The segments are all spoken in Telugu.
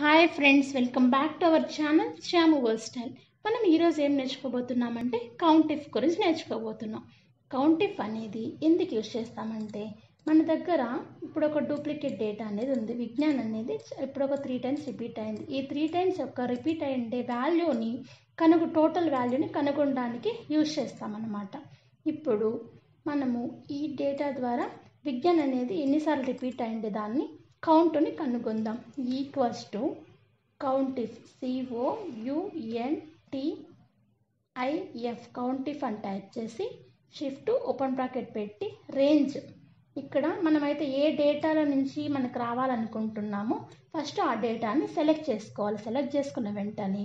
Hi friends welcome back to our channel Shyamu world style మనం ఈరోజు ఏం నేర్చుకోబోతున్నామంటే కౌంటిఫ్ గురించి నేర్చుకోబోతున్నాం. కౌంటిఫ్ అనేది ఎందుకు యూజ్ చేస్తామంటే మన దగ్గర ఇప్పుడు ఒక డూప్లికేట్ డేటా అనేది ఉంది. విజ్ఞాన్ అనేది ఇప్పుడు ఒక త్రీ టైమ్స్ రిపీట్ అయింది. ఈ త్రీ టైమ్స్ యొక్క రిపీట్ అయ్యే వాల్యూని కనుగొ టోటల్ వాల్యూని కనుగొనడానికి యూజ్ చేస్తామన్నమాట. ఇప్పుడు మనము ఈ డేటా ద్వారా విజ్ఞాన్ అనేది ఎన్నిసార్లు రిపీట్ అయింది దాన్ని కౌంట్ని కనుగొందాం. Equals to COUNTIF C O U N T I F COUNTIF అని టైప్ చేసి షిఫ్ట్ ఓపెన్ బ్రాకెట్ పెట్టి రేంజ్. ఇక్కడ మనమైతే ఏ డేటాల నుంచి మనకు రావాలనుకుంటున్నామో ఫస్ట్ ఆ డేటాని సెలెక్ట్ చేసుకోవాలి. సెలెక్ట్ చేసుకున్న వెంటనే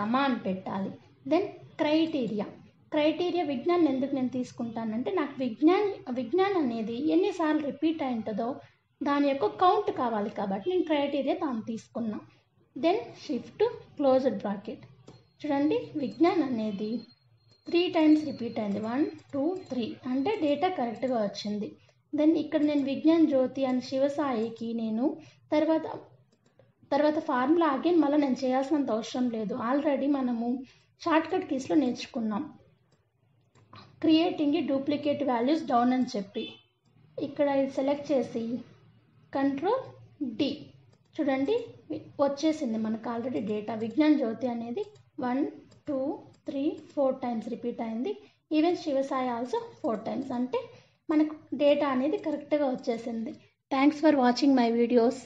కమాండ్ పెట్టాలి. Then criteria. క్రైటీరియా విజ్ఞానం ఎందుకు నేను తీసుకుంటానంటే నాకు విజ్ఞాన్ విజ్ఞాన్ అనేది ఎన్నిసార్లు రిపీట్ అయి ఉంటుందో దాని యొక్క కౌంట్ కావాలి కాబట్టి నేను క్రైటీరియా దాన్ని తీసుకున్నా. దెన్ షిఫ్ట్ క్లోజ్డ్ బ్రాకెట్ చూడండి విజ్ఞాన్ అనేది త్రీ టైమ్స్ రిపీట్ అయింది. వన్ టూ త్రీ అంటే డేటా కరెక్ట్గా వచ్చింది. దెన్ ఇక్కడ నేను విజ్ఞాన్ జ్యోతి అండ్ శివసాయికి నేను తర్వాత తర్వాత ఫార్ములా అగైన్ మళ్ళీ నేను చేయాల్సినంత అవసరం లేదు. ఆల్రెడీ మనము షార్ట్కట్ కీస్లో నేర్చుకున్నాం. క్రియేటింగ్ డూప్లికేట్ వాల్యూస్ డౌన్ అని చెప్పి. ఇక్కడ ఇది సెలెక్ట్ చేసి కంట్రోల్ డి చూడండి వచ్చేసింది మనకు ఆల్రెడీ డేటా విజ్ఞాన్ జ్యోతి అనేది one two three four times repeat అయింది. Even Sivasai also four times అంటే మనకు డేటా అనేది కరెక్ట్గా వచ్చేసింది. Thanks for watching my videos